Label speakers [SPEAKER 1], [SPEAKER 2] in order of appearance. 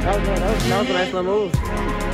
[SPEAKER 1] That was, that was, that was a nice little move.